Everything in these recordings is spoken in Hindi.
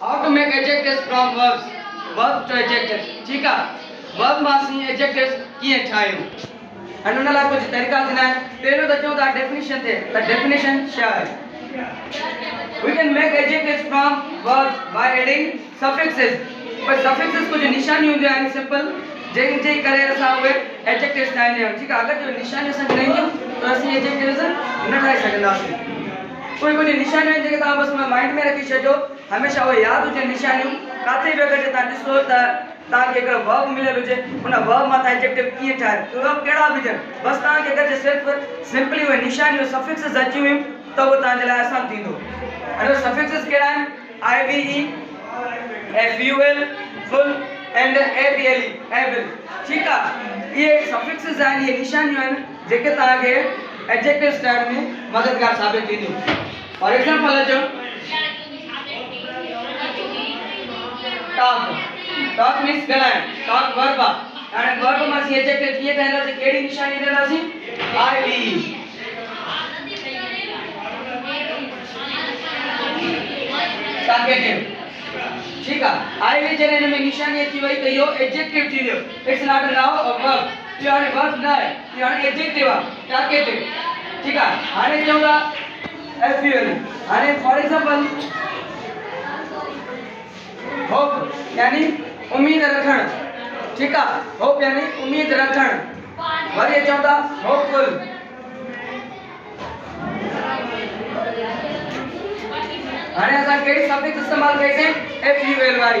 How to make adjectives from verbs? Verb to adjectives. ठीक आहे verb माँ असीं adjectives कीअं ठाहियूं हाणे हुन लाइ कुझु तरीक़ा थींदा आहिनि पहिरियों त चऊं था definition ते त definition छा we can make adjectives from verbs by adding suffixes पर suffixes कुझु निशानियूं हूंदियूं आहिनि simple जंहिंजे करे असां उहे adjectives ठाहींदा आहियूं ठीकु आहे अगरि जो निशानियूं असांखे न ईंदियूं त असीं adjectives न ठाहे सघंदासीं कोई कोई निशानियूं आहिनि जेके तव्हां बसि माइंड में रखी छॾियो हमेशह उहे यादि हुजनि निशानियूं किथे बि अगरि तव्हां ॾिसो त तव्हांखे हिकिड़ो वर्ब मिलियल हुजे। उन वर्ब माँ तव्हां एडजेक्टिव कीअं वर्ब कहिड़ा बि हुजनि। बसि तव्हांखे अगरि सिर्फ़ु सिंपली उहे निशानियूं सफिक्सिस अची वियूं त उहो तव्हांजे लाइ आसानु थींदो। हाणे I V E F U L full and L E able ठीकु आहे। इहे सफिक्सिस आहिनि एडजेक्टिव स्टाइल में मददगार साबित थींदियूं फॉर एग्जांपल अचो टॉक टॉक मीन्स ॻाल्हाइण टॉक वर्ब आहे वर्ब माँ असीं एडजेक्टिव कीअं ठाहींदासीं कहिड़ी निशानी ॾींदासीं आई वी टाकेटिव ठीकु आहे आई वी जॾहिं में निशानी अची वई त इहो एडजेक्टिव थी वियो इट्स नॉट अ नाउन और वर्ब आहे इहो हाणे एडजेक्टिव आहे टाकेटिव ठीकु आहे हाणे चऊं था F U for example hope यानी उम्मीद रखण। ठीकु आहे होप यानी उम्मीद रखण। वरी चऊं था होपफुल हाणे असां कहिड़ी सफ़िक्स इस्तेमालु कईसीं एफ़ यू एल वारी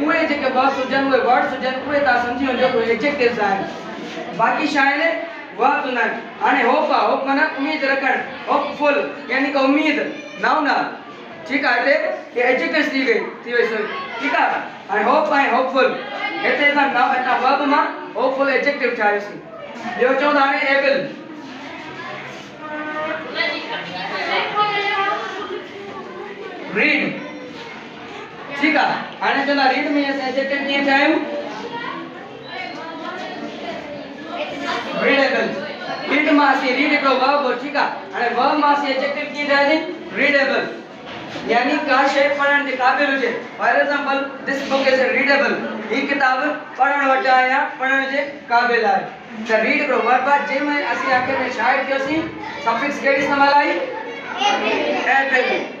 उहे जेके वर्ड्स हुजनि उहे वर्ड्स हुजनि उहे तव्हां सम्झी वञिजो उहे एडजेक्टिव्स आहिनि बाक़ी छा आहिनि वर्ब हूंदा आहिनि हाणे होप आहे होप माना उमेद रखणु। होपफुल यानी कि उमेद, नाउन। आहे ठीकु आहे हिते हे एडजेक्टिव्स थी गई थी वई सॉरी। ठीकु आहे हाणे होप ऐं होपफुल हिते असां नाउ हितां वर्ब माँ होपफुल एडजेक्टिव ठाहियोसीं ॿियो चऊं था हाणे एबल रीड ठीकु आहे हाणे चवंदा रीड में असां एडजेक्टिव कीअं ठाहियूं रीडेबल रीड माँ असीं रीड हिकिड़ो वर्ब हो। ठीकु आहे हाणे वर्ब माँ असीं एडजेक्टिव कीअं ठाहियासीं रीडेबल यानी का शइ पढ़ण जे। क़ाबिल हुजे for example this book is readable ही किताब पढ़ण वटि आहे या पढ़ण जे क़ाबिल आहे त रीड हिकिड़ो वर्ब आहे जंहिंमें असीं आख़िर में छा एड कयोसीं सफिक्स कहिड़ी इस्तेमालु आई? एबल